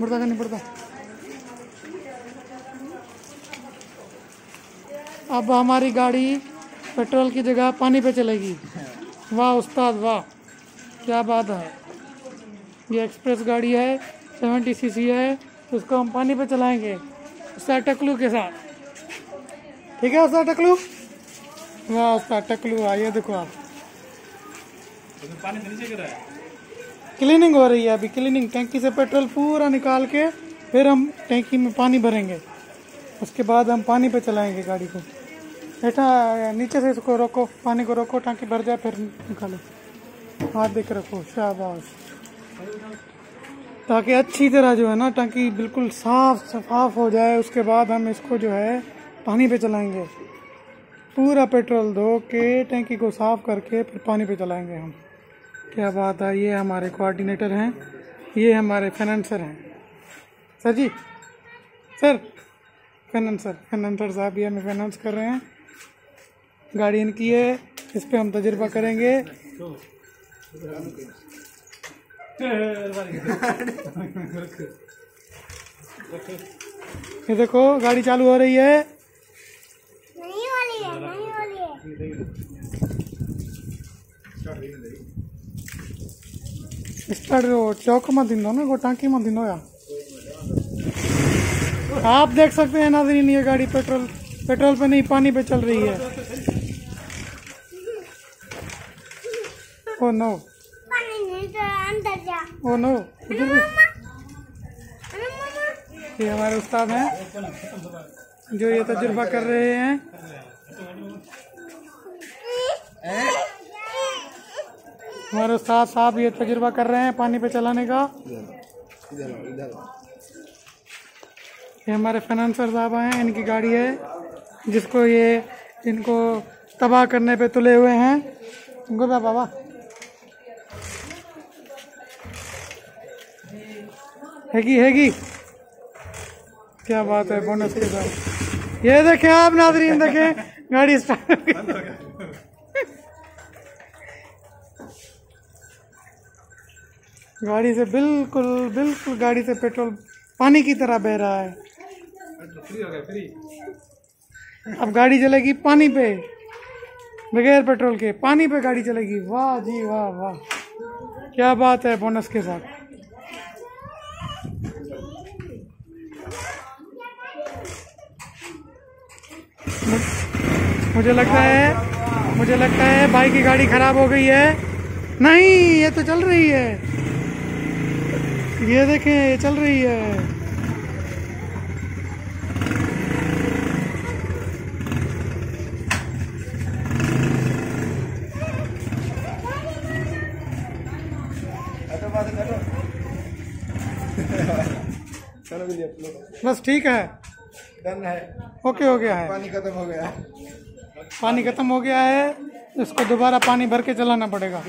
मुर्दा का नहीं अब हमारी गाड़ी पेट्रोल की जगह पानी पे चलेगी। वाह, उस्ताद, वाह। क्या बात है। ये एक्सप्रेस गाड़ी है, सेवेंटी सीसी है, उसको हम पानी पे चलाएँगे। उस्ताद टकलू के साथ। ठीक है, उस्ताद टकलू? वाह, उस्ताद टकलू, आइए देखो आप। पानी तो नीचे रहा है। क्लीनिंग हो रही है अभी। क्लीनिंग टैंकी से पेट्रोल पूरा निकाल के फिर हम टैंकी में पानी भरेंगे। उसके बाद हम पानी पे चलाएँगे गाड़ी को। बेटा नीचे से इसको रोको, पानी को रोको, टांकी भर जाए, फिर निकालो। हाथ देख रखो, शाबाश। ताकि अच्छी तरह जो है ना, टांकी बिल्कुल साफ़ साफ़ हो जाए। उसके बाद हम इसको जो है, पानी पे चलाएँगे। पूरा पेट्रोल धो के टैंकी को साफ़ करके फिर पानी पे चलाएँगे हम। क्या बात है? ये हमारे कोऑर्डिनेटर हैं। ये हमारे फाइनेंसर हैं। सर जी, सर फाइनेंसर फाइनेंसर साहब ये हमें फाइनेंस कर रहे हैं। गाड़ी इनकी है, इस पर हम तजुर्बा करेंगे। ये देखो, गाड़ी चालू हो रही है। नहीं वाली है, नहीं वाली है। स्टार्ट चौक में दिनो ना वो टांकी में दिनो या आप देख सकते हैं नाजरीन ये गाड़ी पेट्रोल पेट्रोल पे नहीं पानी पे चल रही है। ओ नो पानी नहीं तो अंदर जा। ओ नो ये हमारे उस्ताद हैं जो ये तजुर्बा कर रहे हैं? हमारे उस्ताद साहब ये तजुर्बा कर रहे हैं पानी पे चलाने का। ये हमारे फाइनेंसर साहब हैं, इनकी गाड़ी है, जिसको ये, इनको तबाह करने पे तुले हुए हैं। गुदा बाबा। हैगी हैगी। क्या बात है बोनस के साथ। ये देखें आप नाजरीन, देखें, गाड़ी स्टार्ट गाड़ी से बिल्कुल बिल्कुल गाड़ी से पेट्रोल पानी की तरह बह रहा है। अब गाड़ी चलेगी पानी पे, बगैर पेट्रोल के। पानी पे गाड़ी चलेगी। वाह जी वाह वाह। क्या बात है बोनस के साथ। मुझे लगता है, मुझे लगता है भाई की गाड़ी खराब हो गई है। नहीं, ये तो चल रही है। ये देखें ये चल रही है। बस ठीक है। डन है ओके हो। गया है पानी खत्म हो गया। है पानी खत्म हो गया है। इसको दोबारा पानी भर के चलाना पड़ेगा।